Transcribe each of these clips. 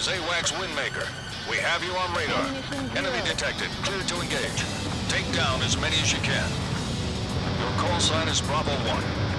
Is AWACS Windmaker. We have you on radar. Enemy detected. Clear to engage. Take down as many as you can. Your call sign is Bravo 1.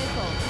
接口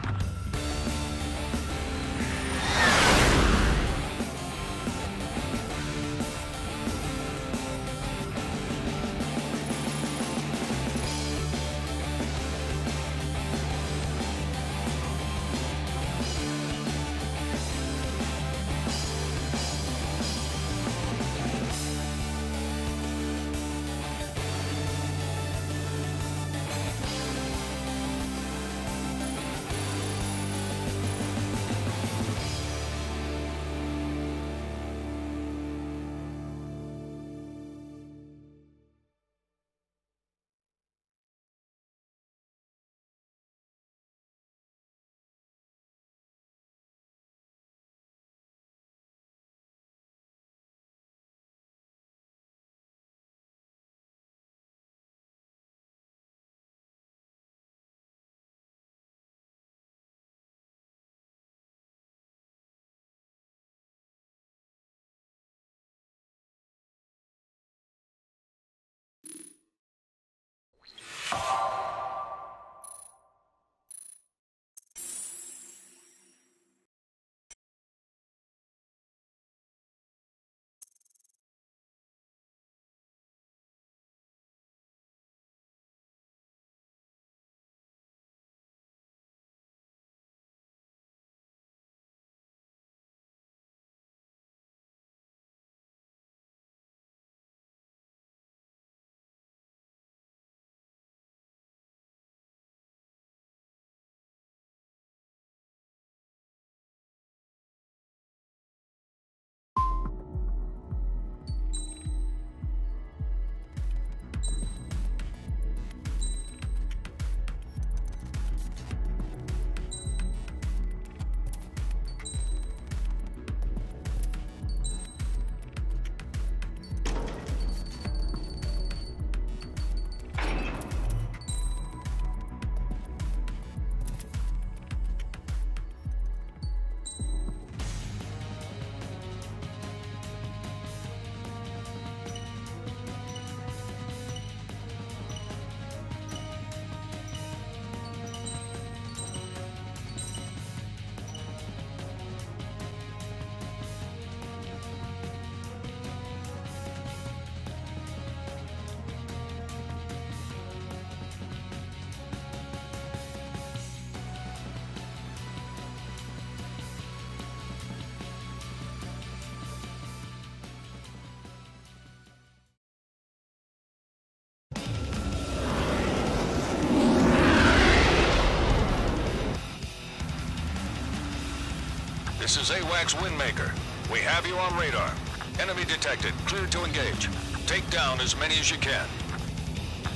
This is AWACS Windmaker. We have you on radar. Enemy detected. Clear to engage. Take down as many as you can.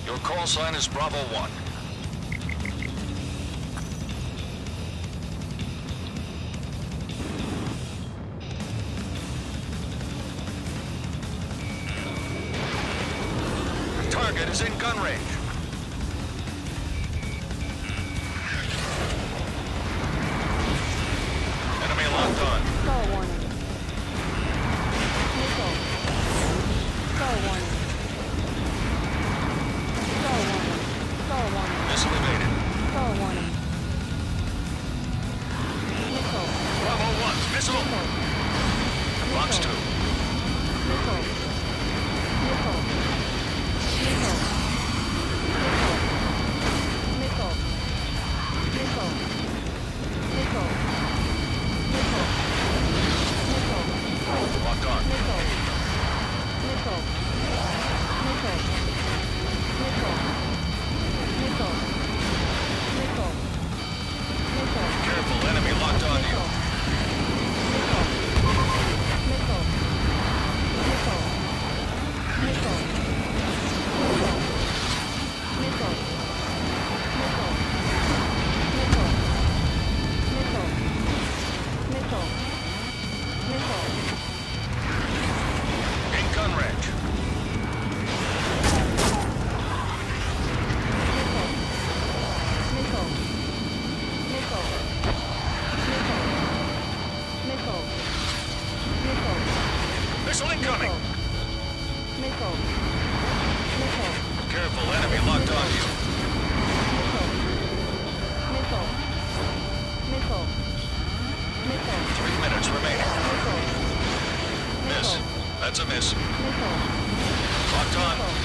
Your call sign is Bravo 1. Target is in gun range. Warning. Three minutes remaining. That's a miss. Locked on.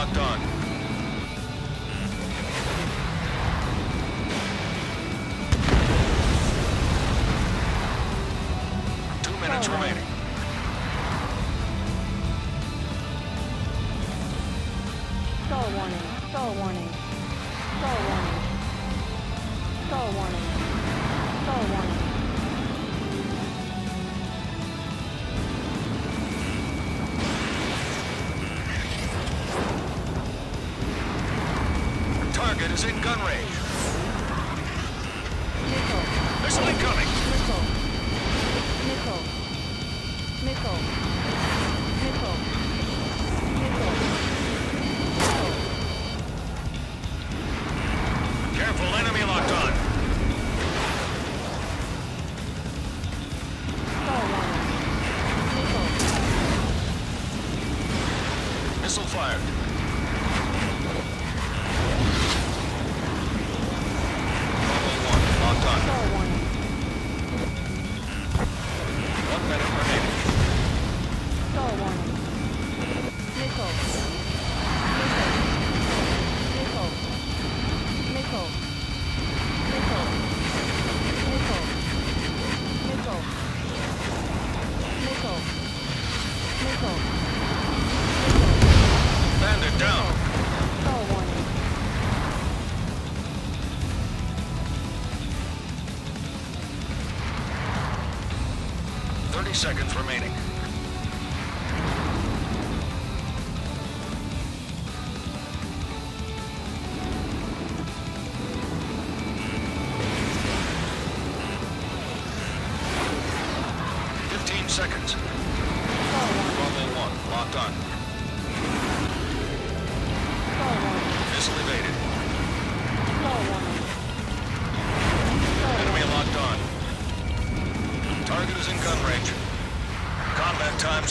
not done. is in gun range. seconds remaining. Fifteen seconds. Bravo 1, locked on.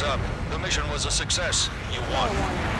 Up. The mission was a success. You won.